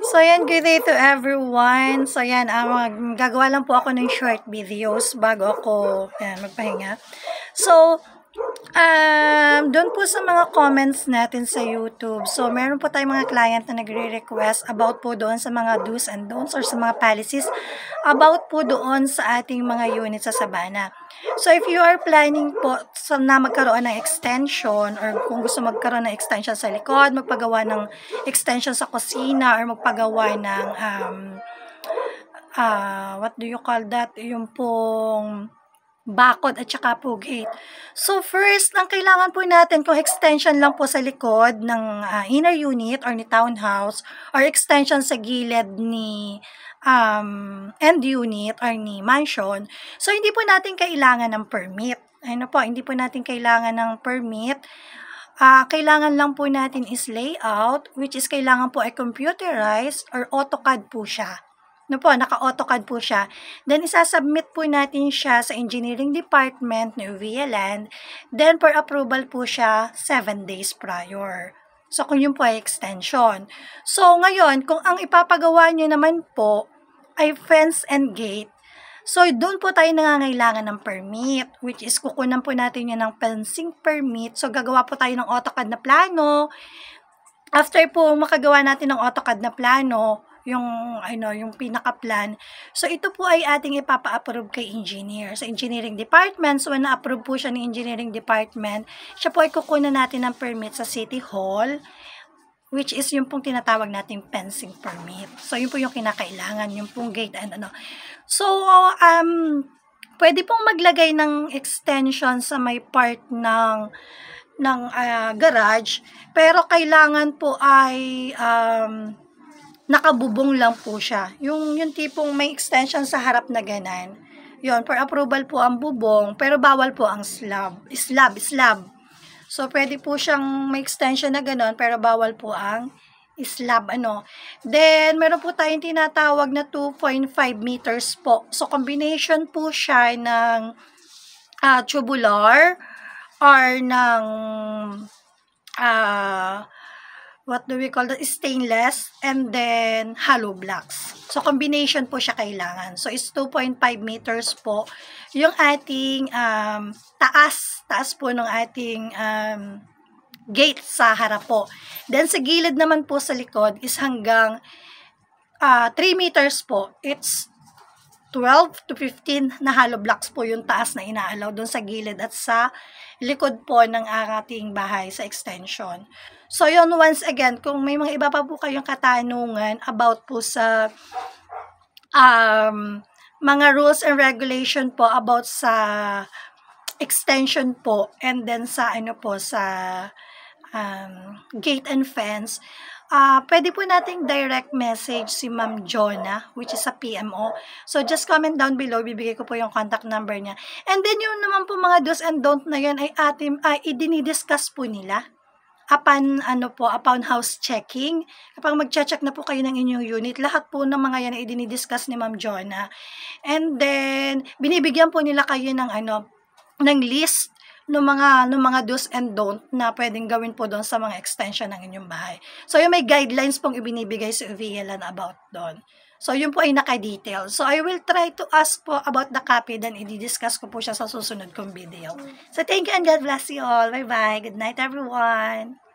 So, yan, good day to everyone. So, yan, mag- gagawa lang po ako ng short videos bago ako yan, magpahinga. So, um, doon po sa mga comments natin sa YouTube. So, meron po tayong mga client na nagre-request about po doon sa mga do's and don'ts or sa mga policies about po doon sa ating mga units sa Sabana. So, if you are planning po sa na magkaroon ng extension or kung gusto magkaroon ng extension sa likod, magpagawa ng extension sa kusina or magpagawa ng um, uh, what do you call that? Yung pong bakod at saka po gate. So first, ang kailangan po natin kung extension lang po sa likod ng uh, inner unit or ni townhouse or extension sa gilid ni um, end unit or ni mansion. So hindi po natin kailangan ng permit. Ano po, hindi po natin kailangan ng permit. Uh, kailangan lang po natin is layout, which is kailangan po ay computerized or AutoCAD po siya no po, naka-AutoCAD po siya. Then, isasubmit po natin siya sa engineering department ng VLAN. Then, for approval po siya 7 days prior. So, kung yun po ay extension. So, ngayon, kung ang ipapagawa nyo naman po ay fence and gate, So, doon po tayo nangangailangan ng permit, which is kukunan po natin yun ng fencing permit. So, gagawa po tayo ng AutoCAD na plano. After po makagawa natin ng AutoCAD na plano, yung ano yung pinaka-plan. So ito po ay ating ipapa-approve kay engineer sa engineering department. So na-approve po siya ng engineering department, siya po ay kukunan natin ng permit sa City Hall which is yung pong tinatawag nating fencing permit. So yun po yung kinakailangan, yung pong gate and ano. So um pwede pong maglagay ng extension sa may part ng ng uh, garage pero kailangan po ay um, nakabubong lang po siya. Yung, yung tipong may extension sa harap na ganan. Yun, for approval po ang bubong, pero bawal po ang slab. Slab, slab. So, pwede po siyang may extension na ganon, pero bawal po ang slab, ano. Then, meron po tayong tinatawag na 2.5 meters po. So, combination po siya ng uh, tubular or ng uh, what do we call that, stainless, and then hollow blocks. So, combination po siya kailangan. So, it's 2.5 meters po. Yung ating um, taas, taas po ng ating um, gate sa harap po. Then, sa gilid naman po sa likod is hanggang uh, 3 meters po. It's 12 to 15 na hollow blocks po yung taas na inaalaw doon sa gilid at sa likod po ng ating bahay sa extension. So, yun, once again, kung may mga iba pa po kayong katanungan about po sa um, mga rules and regulation po about sa extension po and then sa ano po sa um, gate and fence, uh, pwede po nating direct message si Ma'am Jonah, which is a PMO. So, just comment down below. Bibigay ko po yung contact number niya. And then, yung naman po mga do's and don't na yun ay ating, uh, idinidiscuss po nila upon ano po, upon house checking, kapag magche-check na po kayo ng inyong unit, lahat po ng mga yan ay dinidiscuss ni Ma'am Jonah. And then, binibigyan po nila kayo ng ano, ng list ng mga ng mga do's and don't na pwedeng gawin po doon sa mga extension ng inyong bahay. So, yung may guidelines pong ibinibigay sa VLAN about doon. So, yun po ay naka-detail. So, I will try to ask po about the copy, then i-discuss ko po siya sa susunod kong video. So, thank you and God bless you all. Bye-bye. Good night, everyone.